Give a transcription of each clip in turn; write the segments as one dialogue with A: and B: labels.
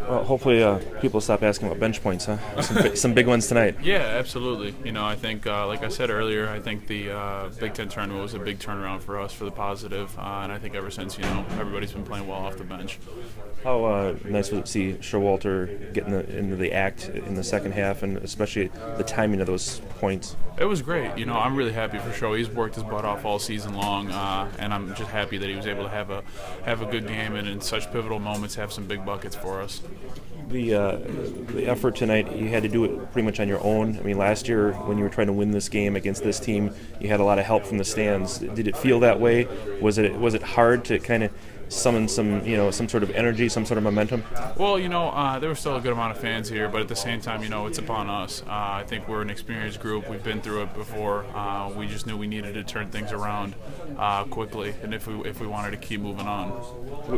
A: Well, hopefully uh, people stop asking about bench points, huh? Some, bi- some big ones tonight.
B: Yeah, absolutely. You know, I think, uh, like I said earlier, I think the uh, Big Ten tournament was a big turnaround for us for the positive, uh, and I think ever since, you know, everybody's been playing well off the bench.
A: How uh, nice was it to see Showalter getting the, into the act in the second half, and especially the timing of those points.
B: It was great. You know, I'm really happy for Show. He's worked his butt off all season long, uh, and I'm just happy that he was able to have a have a good game and in such pivotal moments have some big buckets for us.
A: The uh, the effort tonight, you had to do it pretty much on your own. I mean, last year when you were trying to win this game against this team, you had a lot of help from the stands. Did it feel that way? Was it was it hard to kind of summon some you know some sort of energy, some sort of momentum?
B: Well, you know, uh, there was still a good amount of fans here, but at the same time, you know, it's upon us. Uh, I think we're an experienced group. We've been through it before. Uh, we just knew we needed to turn things around uh, quickly, and if we if we wanted to keep moving on.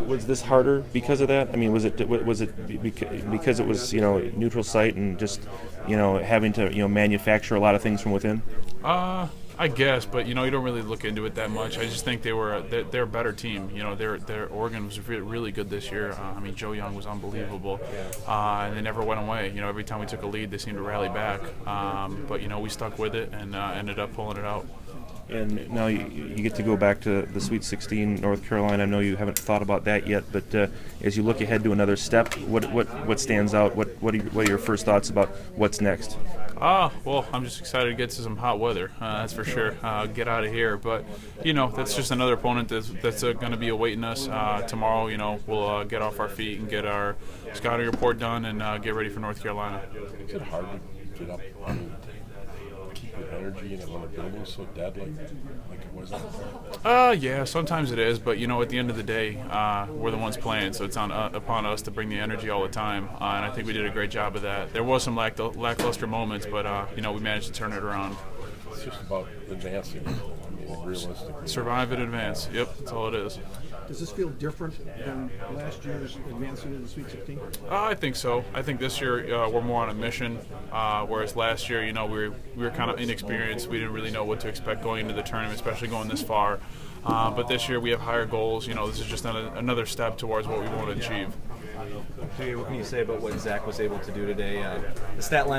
A: Was this harder because of that? I mean, was it was it because it was you know neutral site and just you know having to you know manufacture a lot of things from within?
B: Uh, I guess, but you know, you don't really look into it that much. I just think they were they're, they're a better team. You know, their their Oregon was re- really good this year. Uh, I mean, Joe Young was unbelievable, uh, and they never went away. You know, every time we took a lead, they seemed to rally back. Um, but you know, we stuck with it and uh, ended up pulling it out.
A: And now you, you get to go back to the Sweet 16, North Carolina. I know you haven't thought about that yet, but uh, as you look ahead to another step, what what what stands out? What what are, your, what are your first thoughts about what's next?
B: Ah, well, I'm just excited to get to some hot weather. Uh, that's for sure. Uh, get out of here, but you know that's just another opponent that's that's uh, going to be awaiting us uh, tomorrow. You know, we'll uh, get off our feet and get our scouting report done and uh, get ready for North Carolina.
C: Is it hard to get up and keep your energy in it when the building's so dead like, like it was?
B: Uh, yeah, sometimes it is, but you know, at the end of the day, uh, we're the ones playing, so it's on uh, upon us to bring the energy all the time, uh, and I think we did a great job of that. There was some lack- lackluster moments, but uh, you know, we managed to turn it around.
C: It's just about advancing. I mean, realistically.
B: Survive and advance. Yep, that's all it is.
D: Does this feel different than last year's advancing to the Sweet 16?
B: Uh, I think so. I think this year uh, we're more on a mission, uh, whereas last year, you know, we were, we were kind of inexperienced. We didn't really know what to expect going into the tournament, especially going this far. Uh, but this year we have higher goals. You know, this is just another, another step towards what we want to achieve.
E: What can you say about what Zak was able to do today? Uh, the stat line